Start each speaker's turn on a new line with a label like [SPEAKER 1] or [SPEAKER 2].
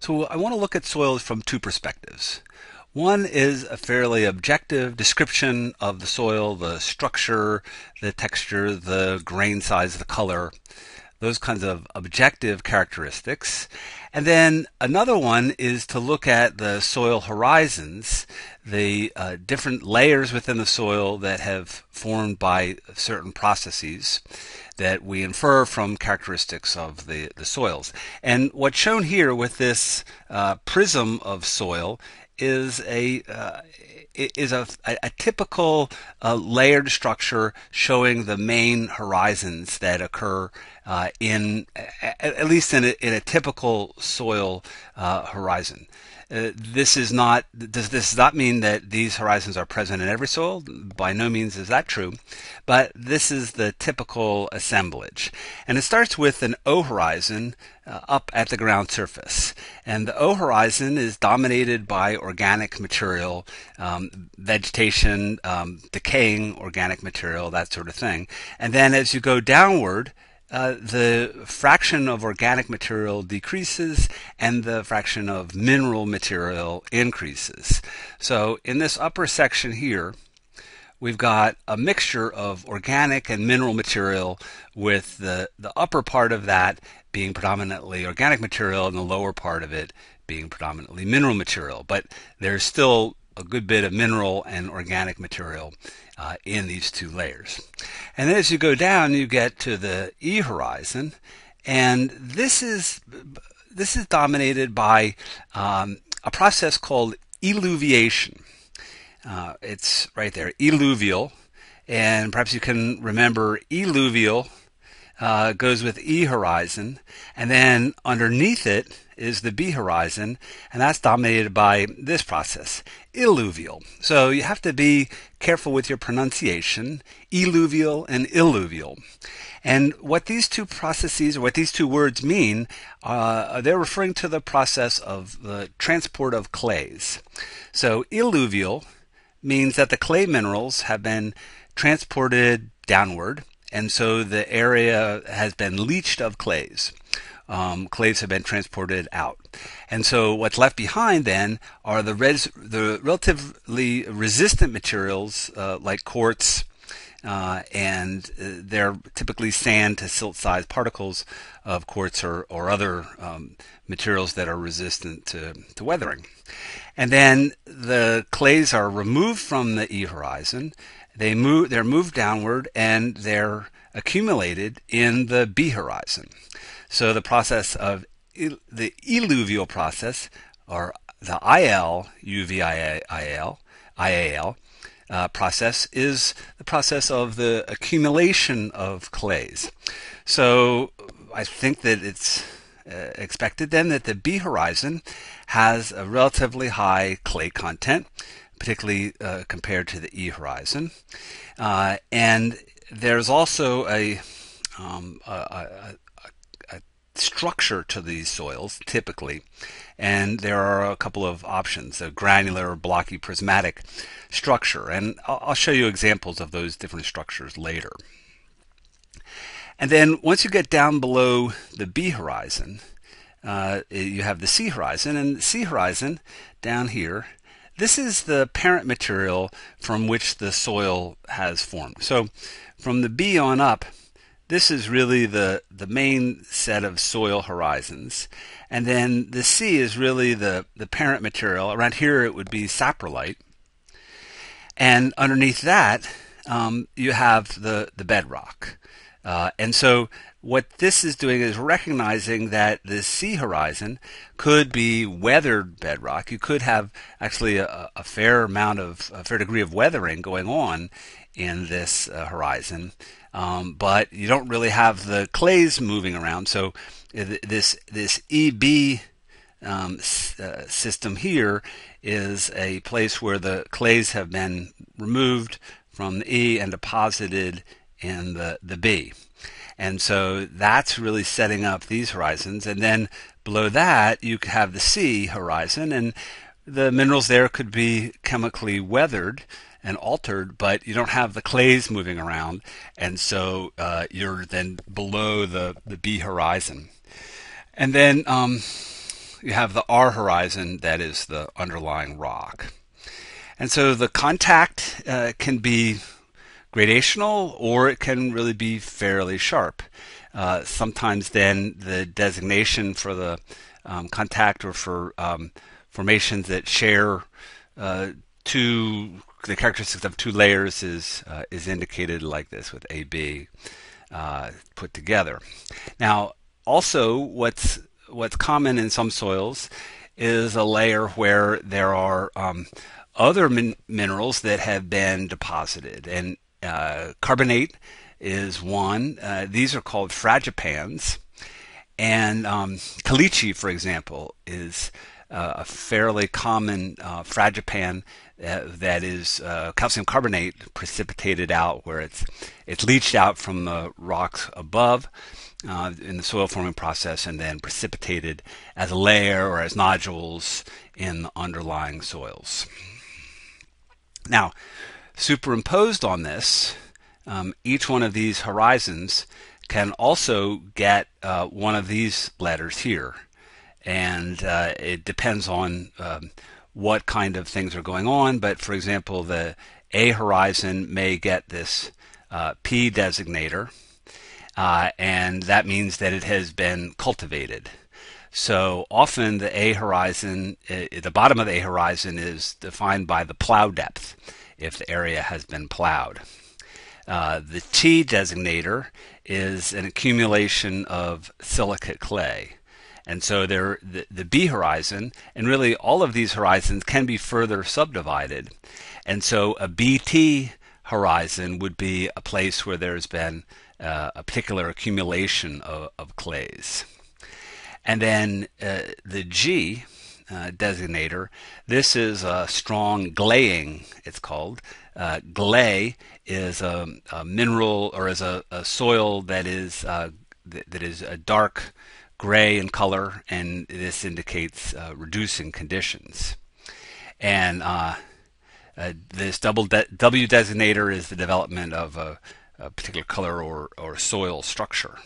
[SPEAKER 1] So I want to look at soils from two perspectives. One is a fairly objective description of the soil, the structure, the texture, the grain size, the color, those kinds of objective characteristics. And then another one is to look at the soil horizons, the uh, different layers within the soil that have formed by certain processes that we infer from characteristics of the, the soils. And what's shown here with this uh, prism of soil is a uh, is a, a typical uh, layered structure showing the main horizons that occur uh, in at least in a, in a typical soil uh, horizon. Uh, this is not does this not mean that these horizons are present in every soil? By no means is that true, but this is the typical assemblage, and it starts with an O horizon uh, up at the ground surface, and the O horizon is dominated by organic material, um, vegetation, um, decaying organic material, that sort of thing, and then as you go downward uh, the fraction of organic material decreases and the fraction of mineral material increases. So in this upper section here, we've got a mixture of organic and mineral material with the, the upper part of that being predominantly organic material and the lower part of it being predominantly mineral material. But there's still a good bit of mineral and organic material uh, in these two layers. And as you go down, you get to the E horizon, and this is this is dominated by um, a process called eluviation. Uh, it's right there, eluvial, and perhaps you can remember eluvial uh, goes with E horizon, and then underneath it is the B horizon, and that's dominated by this process, illuvial. So you have to be careful with your pronunciation, eluvial and illuvial. And what these two processes, or what these two words mean, uh, they're referring to the process of the transport of clays. So illuvial means that the clay minerals have been transported downward, and so the area has been leached of clays um, clays have been transported out. And so what's left behind then are the, res- the relatively resistant materials uh, like quartz, uh, and uh, they're typically sand to silt sized particles of quartz or, or other um, materials that are resistant to, to weathering. And then the clays are removed from the E horizon. They move, they're moved downward and they're accumulated in the B horizon. So the process of the eluvial process, or the IL UVIAL IAL uh, process, is the process of the accumulation of clays. So I think that it's uh, expected then that the B horizon has a relatively high clay content, particularly uh, compared to the E horizon, uh, and there's also a, um, a, structure to these soils typically and there are a couple of options a granular blocky prismatic structure. And I'll show you examples of those different structures later. And then once you get down below the B horizon uh, you have the C horizon and C horizon down here this is the parent material from which the soil has formed. So from the B on up this is really the, the main set of soil horizons. And then the C is really the, the parent material. Around here it would be saprolite. And underneath that, um, you have the, the bedrock. Uh, and so what this is doing is recognizing that the C horizon could be weathered bedrock. You could have actually a, a fair amount of, a fair degree of weathering going on in this uh, horizon um, but you don't really have the clays moving around. So uh, this this EB um, uh, system here is a place where the clays have been removed from the E and deposited in the, the B. And so that's really setting up these horizons. And then below that, you could have the C horizon, and the minerals there could be chemically weathered and altered, but you don't have the clays moving around, and so uh, you're then below the the B horizon. And then um, you have the R horizon that is the underlying rock. And so the contact uh, can be gradational or it can really be fairly sharp. Uh, sometimes then the designation for the um, contact or for um, formations that share uh, two the characteristics of two layers is uh, is indicated like this with AB uh, put together. Now, also what's what's common in some soils is a layer where there are um, other min- minerals that have been deposited, and uh, carbonate is one. Uh, these are called fragipans, and um, caliche, for example, is uh, a fairly common uh, fragipan that is uh, calcium carbonate precipitated out, where it's it's leached out from the rocks above uh, in the soil forming process, and then precipitated as a layer or as nodules in the underlying soils. Now, superimposed on this, um, each one of these horizons can also get uh, one of these letters here and uh, it depends on um, what kind of things are going on. But for example, the A horizon may get this uh, P designator, uh, and that means that it has been cultivated. So often the A horizon, the bottom of the A horizon is defined by the plow depth if the area has been plowed. Uh, the T designator is an accumulation of silicate clay. And so there, the, the B horizon, and really all of these horizons can be further subdivided. And so a BT horizon would be a place where there's been uh, a particular accumulation of, of clays. And then uh, the G uh, designator, this is a strong gleying, it's called. Uh, gley is a, a, mineral or is a, a soil that is uh, th- that is a dark gray in color, and this indicates uh, reducing conditions. And uh, uh, this double de- W designator is the development of a, a particular color or, or soil structure.